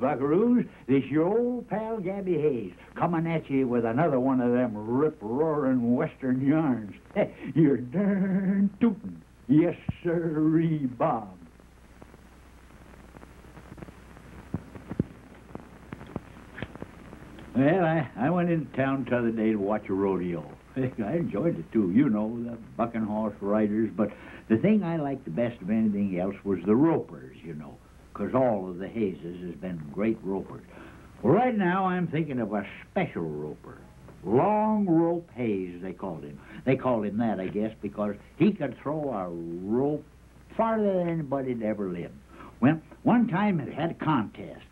Howdy, buckaroos. This your old pal Gabby Hayes, coming at you with another one of them rip-roaring western yarns. You're darn tootin'. Yes, sirree, Bob. Well, I, I went into town t'other day to watch a rodeo. I enjoyed it, too. You know, the bucking horse riders. But the thing I liked the best of anything else was the ropers, you know, 'cause all of the Hayeses has been great ropers. Well, right now I'm thinking of a special roper. Long Rope Hayes, they called him. They called him that, I guess, because he could throw a rope farther than anybody'd ever lived. Well, one time it had contests.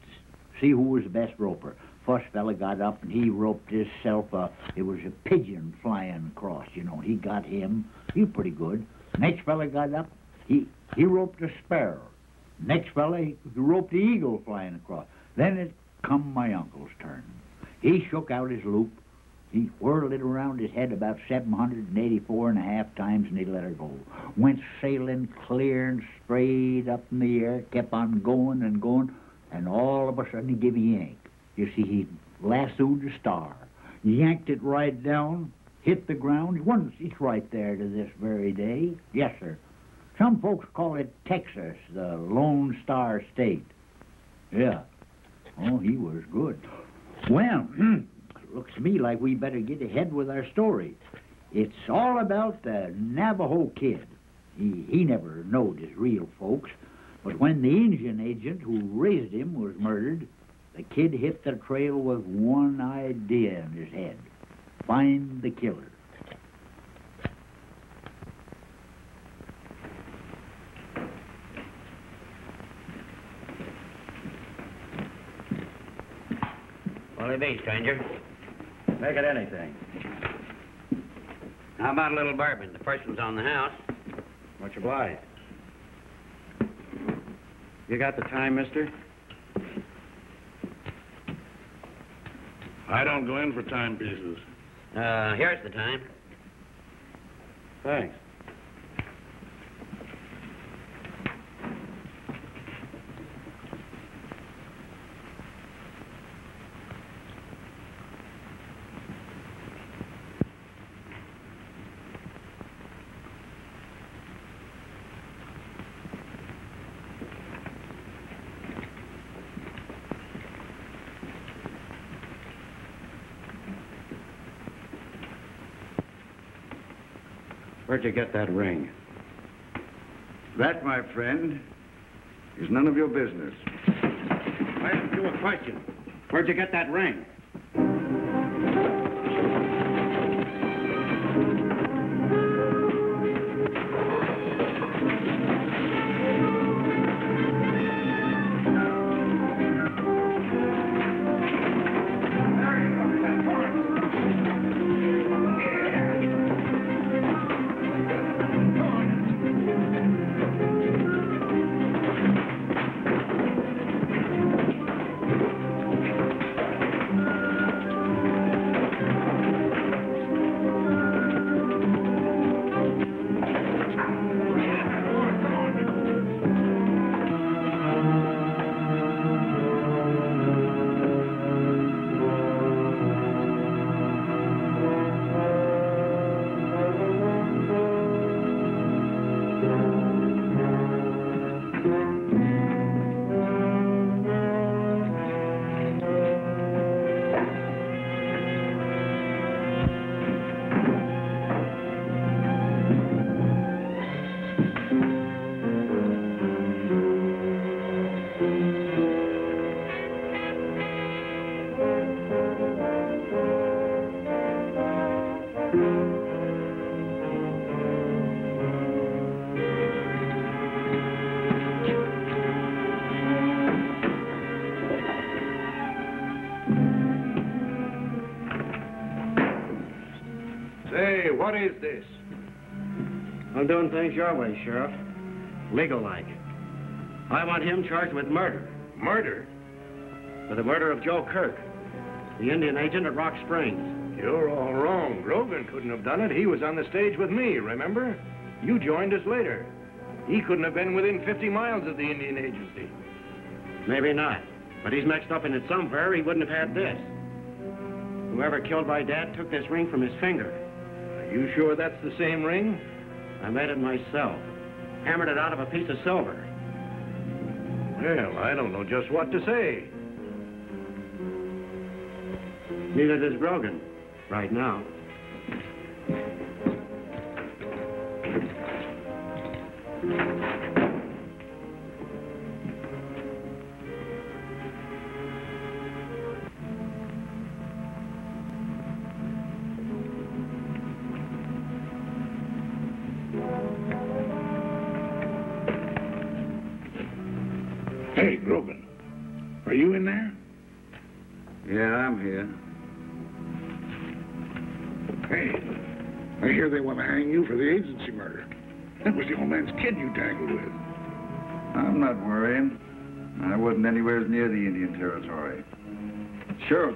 See who was the best roper. First fella got up and he roped himself a, it was a pigeon flying across, you know. He got him. He pretty good. Next fella got up, he, he roped a sparrow. Next fella, he roped the eagle flying across. Then it come my uncle's turn. He shook out his loop. He whirled it around his head about 784 and a half times and he let her go. Went sailing clear and straight up in the air, kept on going and going, and all of a sudden he gave a yank. You see, he lassoed the star, yanked it right down, hit the ground. Once it's right there to this very day. Yes, sir. Some folks call it Texas, the Lone Star State. Yeah. Oh, he was good. Well, hmm, looks to me like we better get ahead with our story. It's all about the Navajo kid. He, he never knowed his real folks, but when the Indian agent who raised him was murdered, the kid hit the trail with one idea in his head. Find the killer. What'll it be, stranger? Make it anything. How about a little bourbon? The first one's on the house. Much obliged. You got the time, mister? I don't go in for timepieces. Uh, here's the time. Thanks. Where'd you get that ring? That, my friend, is none of your business. I asked you a question. Where'd you get that ring? What is this? I'm doing things your way, Sheriff. Legal-like. I want him charged with murder. Murder? For the murder of Joe Kirk, the Indian agent at Rock Springs. You're all wrong. Grogan couldn't have done it. He was on the stage with me, remember? You joined us later. He couldn't have been within 50 miles of the Indian agency. Maybe not. But he's mixed up in it somewhere. He wouldn't have had this. Whoever killed my dad took this ring from his finger. You sure that's the same ring? I made it myself. Hammered it out of a piece of silver. Well, I don't know just what to say. Neither does Grogan. Right now.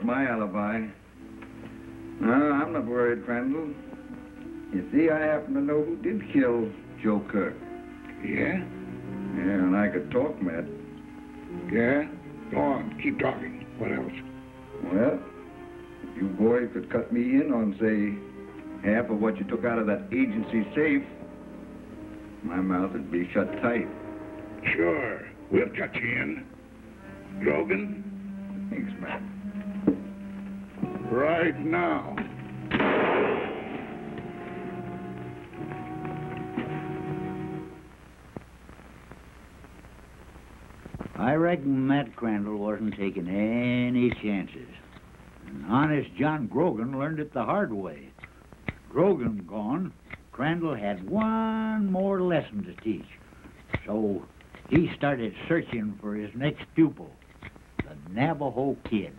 My alibi. No, I'm not worried, Crandall. You see, I happen to know who did kill Joe Kirk. Yeah? Yeah, and I could talk, Matt. Yeah? Go on, keep talking. What else? Well, if you boys could cut me in on, say, half of what you took out of that agency safe, my mouth would be shut tight. Sure, we'll cut you in. Grogan, Thanks, Matt. Right now. I reckon Matt Crandall wasn't taking any chances. And honest John Grogan learned it the hard way. Grogan gone, Crandall had one more lesson to teach. So he started searching for his next pupil, the Navajo Kid.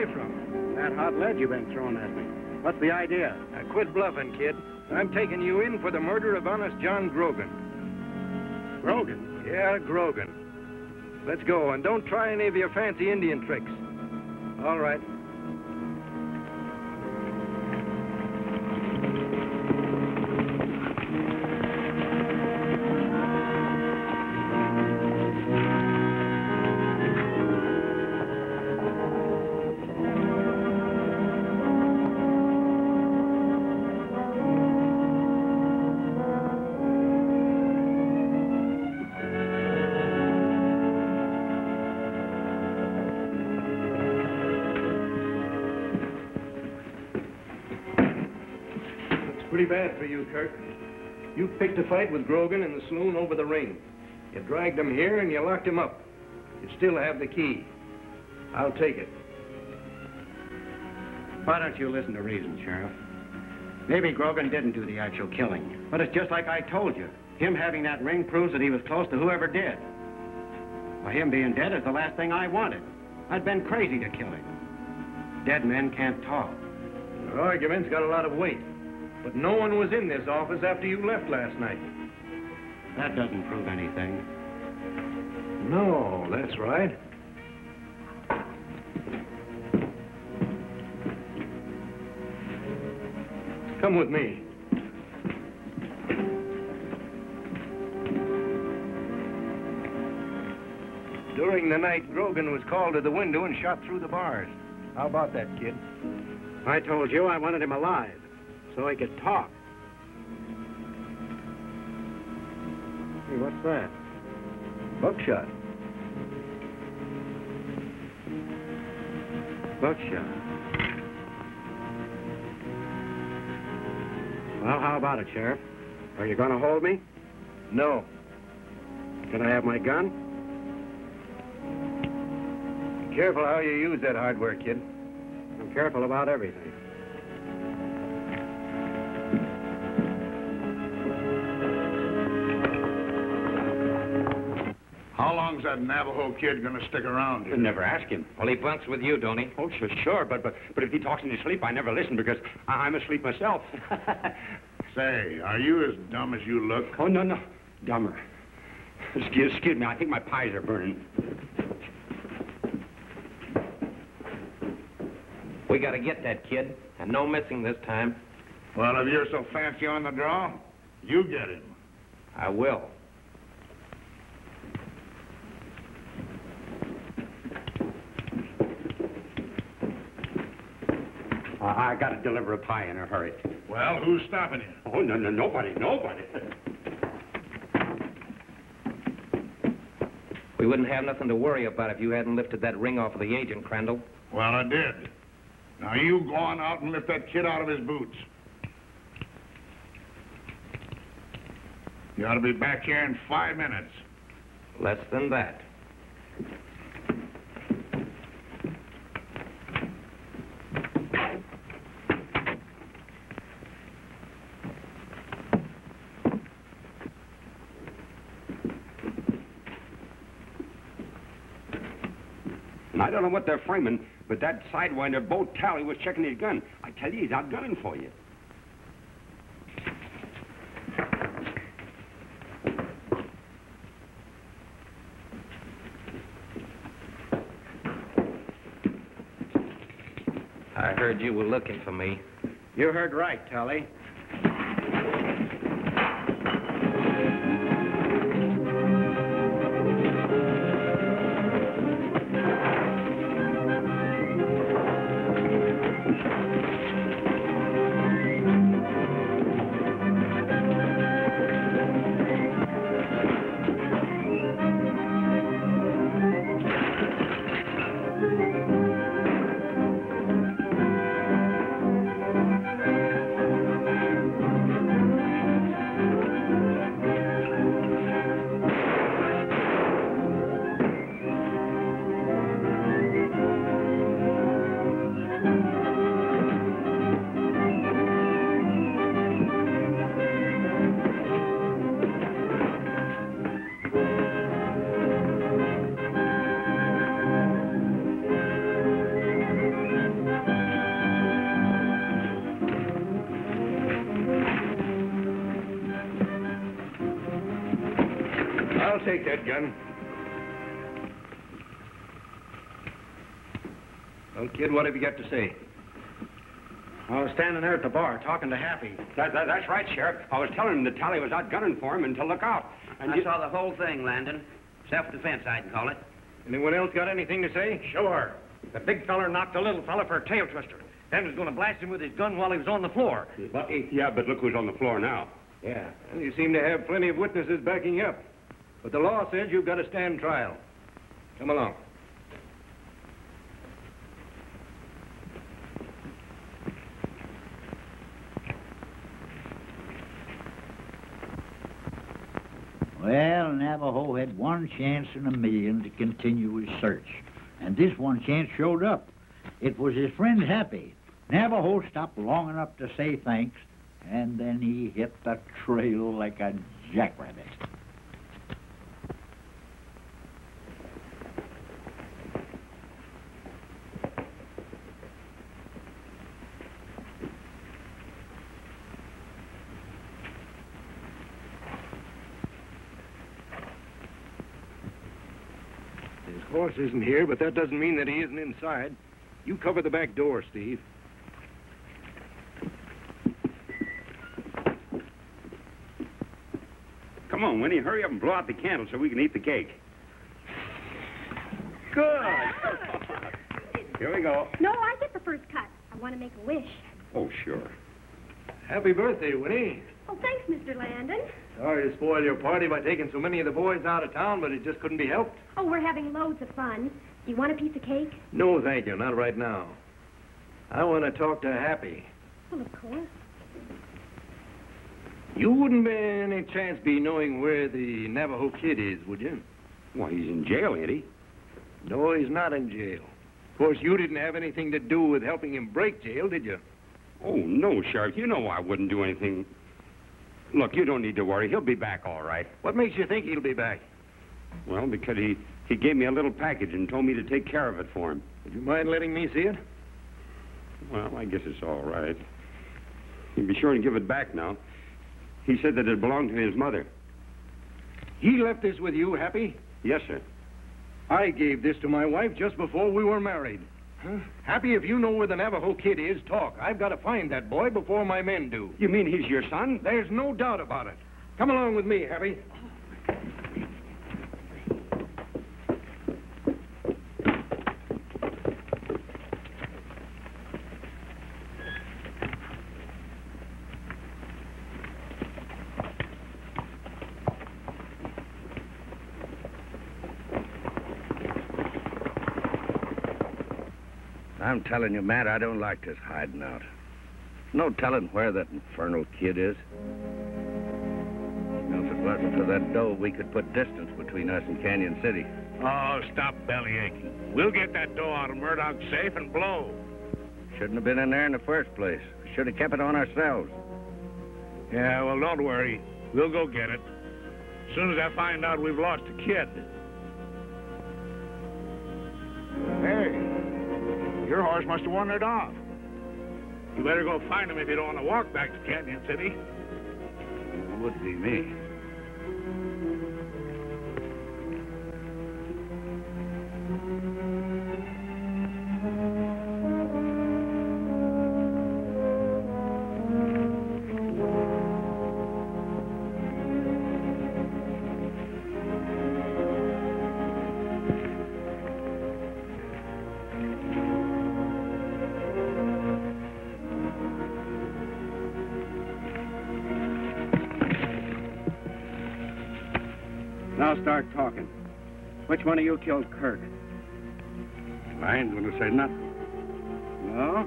Away from? That hot lead you've been throwing at me. What's the idea? Now, quit bluffing, kid. I'm taking you in for the murder of honest John Grogan. Grogan? Yeah, Grogan. Let's go, and don't try any of your fancy Indian tricks. All right. Pretty bad for you, Kirk. You picked a fight with Grogan in the saloon over the ring. You dragged him here and you locked him up. You still have the key. I'll take it. Why don't you listen to reason, Sheriff? Maybe Grogan didn't do the actual killing. But it's just like I told you. Him having that ring proves that he was close to whoever did. Why, him being dead is the last thing I wanted. I'd been crazy to kill him. Dead men can't talk. Your argument's got a lot of weight. But no one was in this office after you left last night. That doesn't prove anything. No, that's right. Come with me. During the night, Grogan was called to the window and shot through the bars. How about that, kid? I told you I wanted him alive, so he could talk. Hey, what's that? Buckshot. Buckshot. Well, how about it, Sheriff? Are you going to hold me? No. Can I have my gun? Be careful how you use that hardware, kid. I'm careful about everything. How long's that Navajo kid gonna stick around here? Never ask him. Well, he bunks with you, don't he? Oh, sure, sure, but, but, but if he talks in his sleep, I never listen because I, I'm asleep myself. Say, are you as dumb as you look? oh, no, no, dumber. Excuse, excuse me, I think my pies are burning. We gotta get that kid, and no missing this time. Well, if you're so fancy on the draw, you get him. I will. I, I gotta deliver a pie in a hurry. Well, who's stopping you? Oh, no, no, nobody, nobody. We wouldn't have nothing to worry about if you hadn't lifted that ring off of the agent, Crandall. Well, I did. Now you go on out and lift that kid out of his boots. You ought to be back here in five minutes. Less than that. Know what they're framing, but that sidewinder, Bo Tally, was checking his gun. I tell you, he's outgunning for you. I heard you were looking for me. You heard right, Tully. Kid, what have you got to say? I was standing there at the bar talking to Happy. That, that, that's right, Sheriff. I was telling him that Tally was out gunning for him and to look out. And I you- saw the whole thing, Landon. Self-defense, I'd call it. Anyone else got anything to say? Sure. The big feller knocked the little fella for a tail twister. Then was going to blast him with his gun while he was on the floor. But, yeah, but look who's on the floor now. Yeah. Well, you seem to have plenty of witnesses backing you up. But the law says you've got to stand trial. Come along. Well, Navajo had one chance in a million to continue his search. And this one chance showed up. It was his friend Happy. Navajo stopped long enough to say thanks, and then he hit the trail like a jackrabbit. Horse isn't here, but that doesn't mean that he isn't inside. You cover the back door, Steve. Come on, Winnie, hurry up and blow out the candle so we can eat the cake. Good. Here we go. No, I get the first cut. I want to make a wish. Oh, sure. Happy birthday, Winnie. Oh, thanks, Mr. Landon. Sorry to spoil your party by taking so many of the boys out of town, but it just couldn't be helped. Oh, we're having loads of fun. Do you want a piece of cake? No, thank you, not right now. I want to talk to Happy. Well, of course. You wouldn't by any chance be knowing where the Navajo kid is, would you? Why, he's in jail, ain't he? No, he's not in jail. Of course, you didn't have anything to do with helping him break jail, did you? Oh, no, Sheriff. You know I wouldn't do anything. Look, you don't need to worry. He'll be back all right. What makes you think he'll be back? Well, because he, he gave me a little package and told me to take care of it for him. Would you mind letting me see it? Well, I guess it's all right. He'd be sure and give it back now. He said that it belonged to his mother. He left this with you, Happy? Yes, sir. I gave this to my wife just before we were married. Huh? Happy, if you know where the Navajo kid is, talk. I've got to find that boy before my men do. You mean he's your son? There's no doubt about it. Come along with me, Happy. I'm telling you, Matt, I don't like this hiding out. No telling where that infernal kid is. Know, if it wasn't for that dough, we could put distance between us and Canyon City. Oh, stop bellyaching. We'll get that dough out of Murdoch's safe and blow. Shouldn't have been in there in the first place. We should have kept it on ourselves. Yeah, well, don't worry. We'll go get it. As soon as I find out we've lost a kid. Your horse must have wandered off. You better go find him if you don't want to walk back to Canyon City. It would be me. Start talking. Which one of you killed Kirk? I ain't gonna say nothing. No?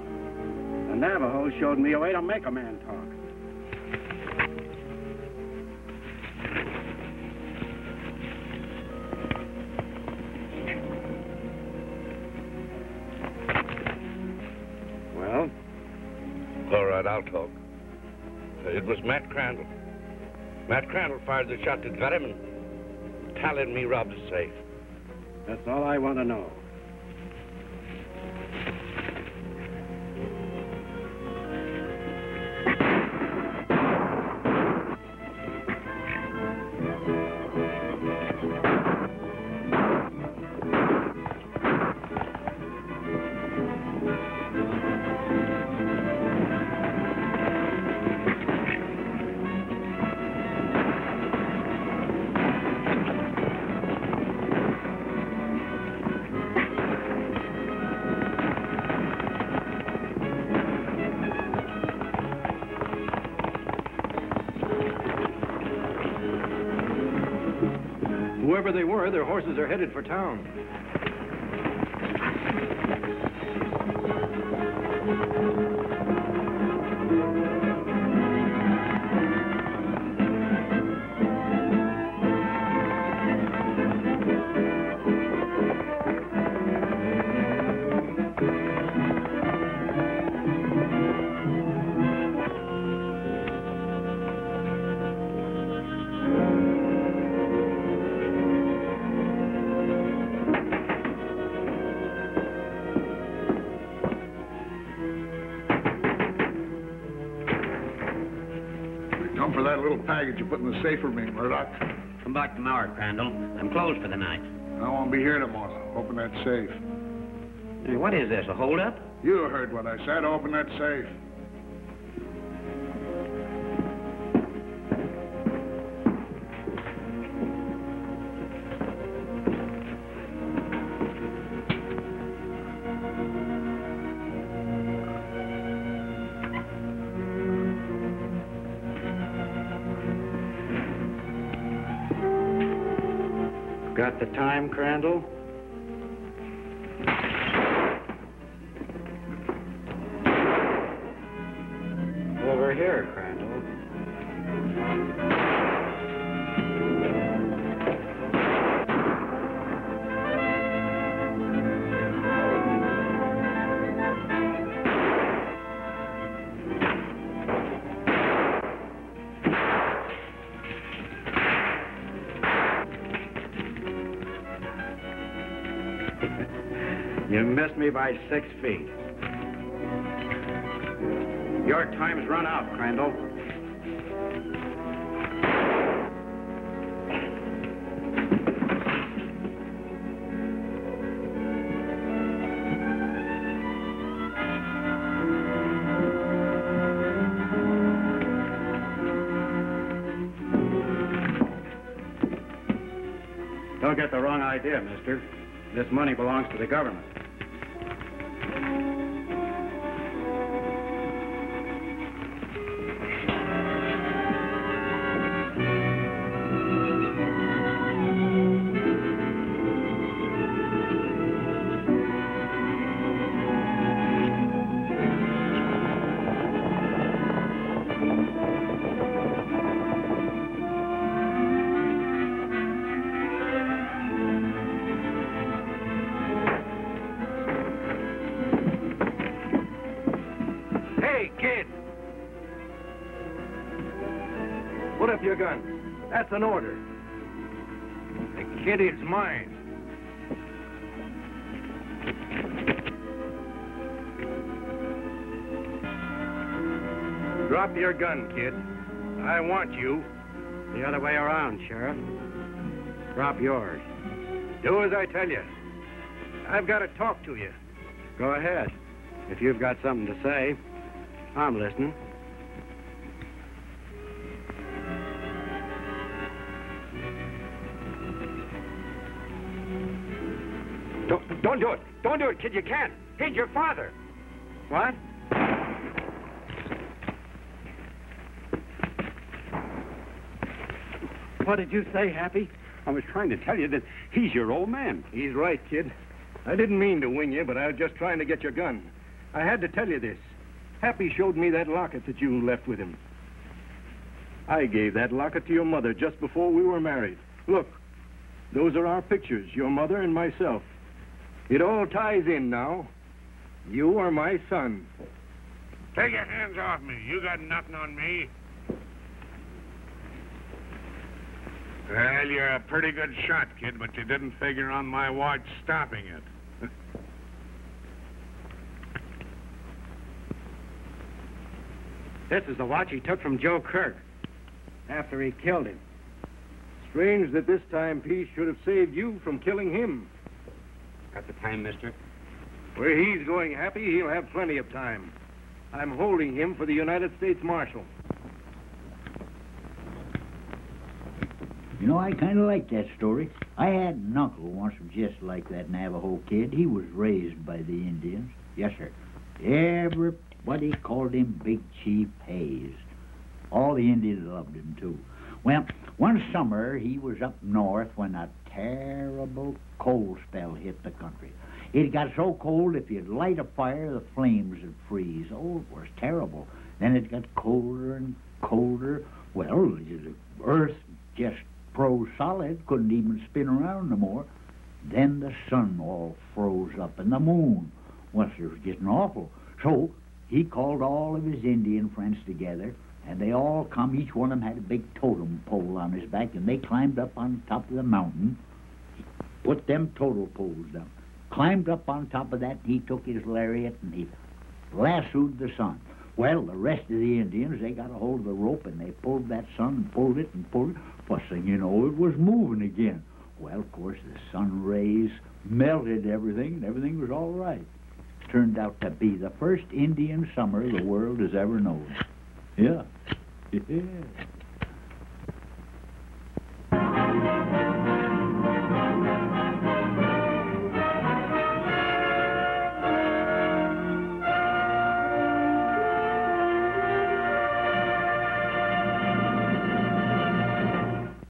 The Navajo showed me a way to make a man talk. Well? All right, I'll talk. It was Matt Crandall. Matt Crandall fired the shot that got him, Tally and me robbed the safe. That's all I want to know. Whoever they were, their horses are headed for town. That little package you put in the safe for me, Murdoch. Come back tomorrow, Crandall. I'm closed for the night. I won't be here tomorrow. Open that safe. Hey, what is this, a holdup? You heard what I said. Open that safe. The time, Crandall? Over here, Crandall. Missed me by six feet. Your time's run out, Crandall. Don't get the wrong idea, mister. This money belongs to the government. An order. The kid is mine. Drop your gun, kid. I want you. The other way around, Sheriff. Drop yours. Do as I tell you. I've got to talk to you. Go ahead. If you've got something to say, I'm listening. Do it. Don't do it, kid. You can't. He's your father. What? What did you say, Happy? I was trying to tell you that he's your old man. He's right, kid. I didn't mean to wing you, but I was just trying to get your gun. I had to tell you this. Happy showed me that locket that you left with him. I gave that locket to your mother just before we were married. Look, those are our pictures, your mother and myself. It all ties in now. You are my son. Take your hands off me. You got nothing on me. Well, you're a pretty good shot, kid, but you didn't figure on my watch stopping it. This is the watch he took from Joe Kirk after he killed him. Strange that this time piece should have saved you from killing him. Got the time, mister? Where he's going happy, he'll have plenty of time. I'm holding him for the United States Marshal. You know, I kind of like that story. I had an uncle once just like that Navajo kid. He was raised by the Indians. Yes, sir. Everybody called him Big Chief Hayes. All the Indians loved him, too. Well, one summer he was up north when a terrible cold spell hit the country. It got so cold if you'd light a fire, the flames would freeze. Oh, it was terrible. Then it got colder and colder. Well, the earth just froze solid, couldn't even spin around no more. Then the sun all froze up and the moon. Well, it was getting awful. So he called all of his Indian friends together, and they all come. Each one of them had a big totem pole on his back, and they climbed up on top of the mountain. Put them totem poles down. Climbed up on top of that, and he took his lariat and he lassoed the sun. Well, the rest of the Indians, they got a hold of the rope and they pulled that sun and pulled it and pulled it. First thing you know, it was moving again. Well, of course, the sun rays melted everything, and everything was all right. It Turned out to be the first Indian summer the world has ever known. Yeah. Yeah.